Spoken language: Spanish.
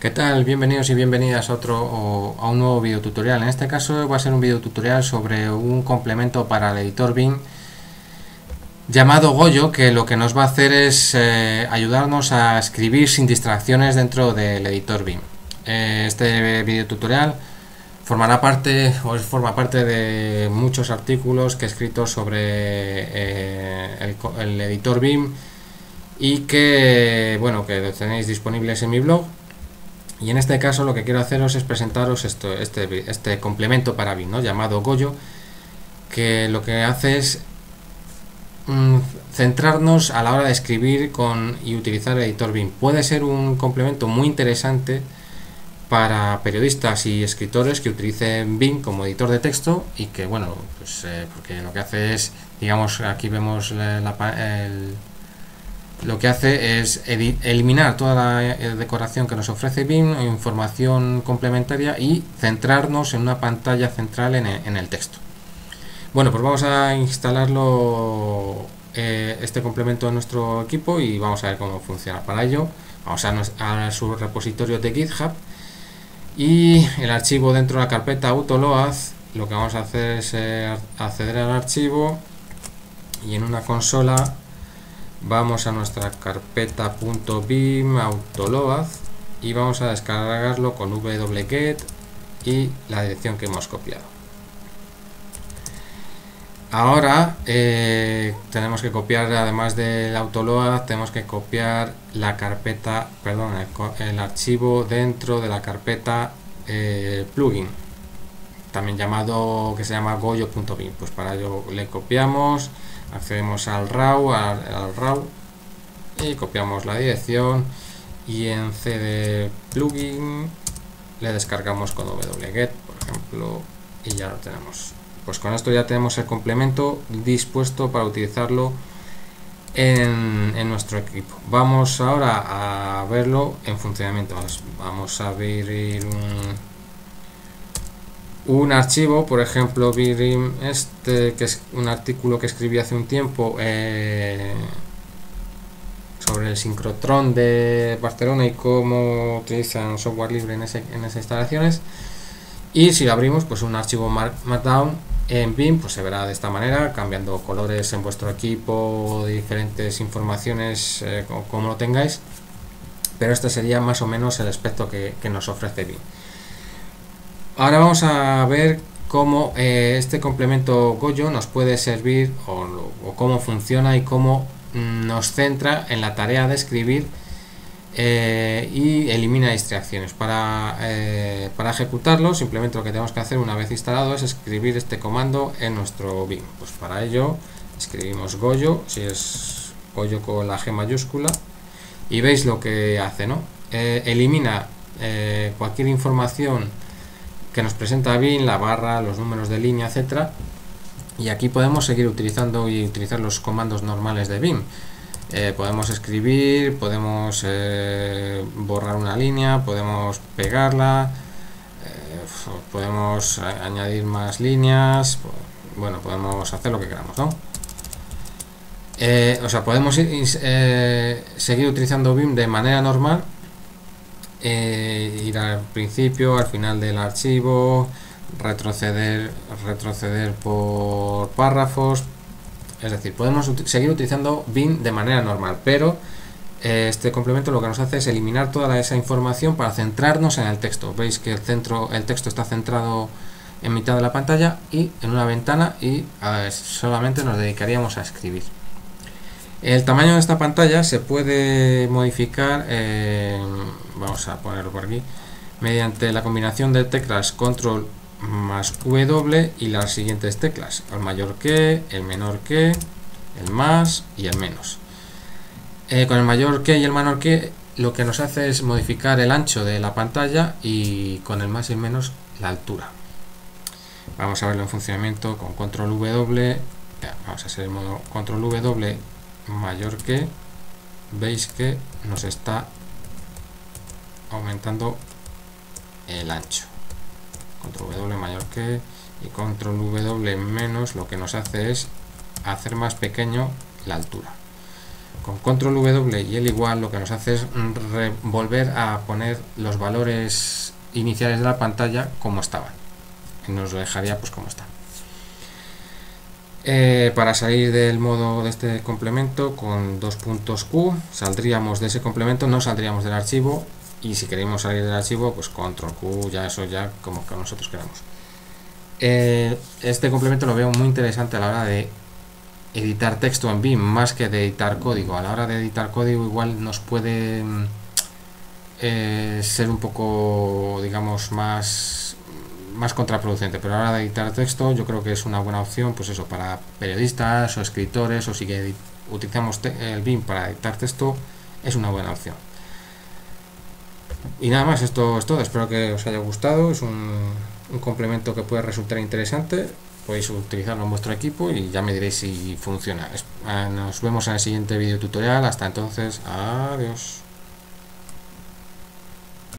¿Qué tal? Bienvenidos y bienvenidas a otro a un nuevo video tutorial. En este caso va a ser un video tutorial sobre un complemento para el editor BIM llamado Goyo que lo que nos va a hacer es eh, ayudarnos a escribir sin distracciones dentro del editor BIM. Eh, este video tutorial formará parte o forma parte de muchos artículos que he escrito sobre eh, el, editor BIM y que bueno que tenéis disponibles en mi blog y en este caso lo que quiero haceros es presentaros esto, este, este complemento para BIM ¿no? llamado Goyo que lo que hace es mm, centrarnos a la hora de escribir con y utilizar el editor BIM puede ser un complemento muy interesante para periodistas y escritores que utilicen BIM como editor de texto y que, bueno, pues eh, porque lo que hace es, digamos, aquí vemos lo que hace es eliminar toda la eh, decoración que nos ofrece BIM, información complementaria y centrarnos en una pantalla central en el, texto. Bueno, pues vamos a instalarlo eh, este complemento en nuestro equipo y vamos a ver cómo funciona. Para ello, vamos a, a su repositorio de GitHub y el archivo dentro de la carpeta autoload lo que vamos a hacer es eh, acceder al archivo y en una consola vamos a nuestra carpeta .bim autoload y vamos a descargarlo con wget y la dirección que hemos copiado. Ahora eh, tenemos que copiar, además del autoload, tenemos que copiar la carpeta, perdón, el, archivo dentro de la carpeta eh, plugin, también llamado, que se llama goyo.bin. Pues para ello le copiamos, accedemos al RAW, al, RAW y copiamos la dirección y en cd plugin le descargamos con wget, por ejemplo, y ya lo tenemos. Pues con esto ya tenemos el complemento dispuesto para utilizarlo en, nuestro equipo. Vamos ahora a verlo en funcionamiento. Vamos, a abrir un, un archivo por ejemplo Birim este que es un artículo que escribí hace un tiempo eh, sobre el sincrotrón de Barcelona y cómo utilizan software libre en, en esas instalaciones y si lo abrimos pues un archivo markdown en BIM pues se verá de esta manera, cambiando colores en vuestro equipo, diferentes informaciones eh, como, lo tengáis, pero este sería más o menos el aspecto que, nos ofrece BIM. Ahora vamos a ver cómo eh, este complemento Goyo nos puede servir o, cómo funciona y cómo nos centra en la tarea de escribir eh, y elimina distracciones. Para, eh, para ejecutarlo, simplemente lo que tenemos que hacer una vez instalado es escribir este comando en nuestro BIM. Pues para ello escribimos Goyo, si es Goyo con la G mayúscula, y veis lo que hace, ¿no? Elimina cualquier información que nos presenta BIM, la barra, los números de línea, etcétera, y aquí podemos seguir utilizando y utilizar los comandos normales de BIM. Eh, podemos escribir, podemos eh, borrar una línea, podemos pegarla, eh, podemos añadir más líneas, bueno, podemos hacer lo que queramos, ¿no? o sea, podemos seguir utilizando BIM de manera normal, ir al principio, al final del archivo, retroceder, retroceder por párrafos, es decir, podemos seguir utilizando BIM de manera normal, pero eh, este complemento lo que nos hace es eliminar toda esa información para centrarnos en el texto. Veis que el, centro, el texto está centrado en mitad de la pantalla y en una ventana y solamente nos dedicaríamos a escribir. El tamaño de esta pantalla se puede modificar, eh, vamos a ponerlo por aquí, mediante la combinación de teclas control más W y las siguientes teclas, el mayor que, el menor que, el más y el menos. Eh, con el mayor que y el menor que lo que nos hace es modificar el ancho de la pantalla y con el más y el menos la altura. Vamos a verlo en funcionamiento con control W, vamos a hacer el modo control W mayor que, veis que nos está aumentando el ancho. Control W mayor que y control W menos lo que nos hace es hacer más pequeño la altura. Con control W y el igual lo que nos hace es volver a poner los valores iniciales de la pantalla como estaban. Nos dejaría pues como está eh, para salir del modo de este complemento con dos puntos Q saldríamos de ese complemento, no saldríamos del archivo y si queremos salir del archivo pues control Q, ya eso ya como que nosotros queramos eh, este complemento lo veo muy interesante a la hora de editar texto en BIM más que de editar código. A la hora de editar código igual nos puede mm, eh, ser un poco, digamos, más, más contraproducente, pero a la hora de editar texto yo creo que es una buena opción, pues eso, para periodistas o escritores o si que utilizamos el BIM para editar texto, es una buena opción. Y nada más, esto es todo, espero que os haya gustado, es un, un complemento que puede resultar interesante podéis utilizarlo en vuestro equipo y ya me diréis si funciona. Eh, nos vemos en el siguiente video tutorial. Hasta entonces, adiós.